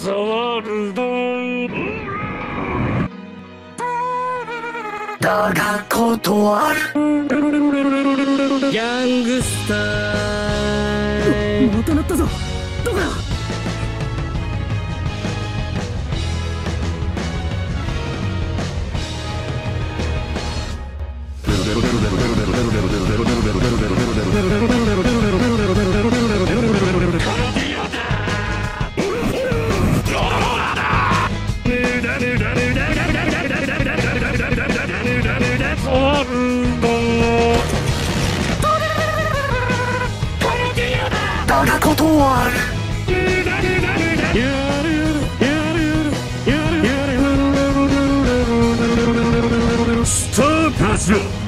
ザワルド。だが断る。ギャングスター。また鳴ったぞだが断るスターパスギ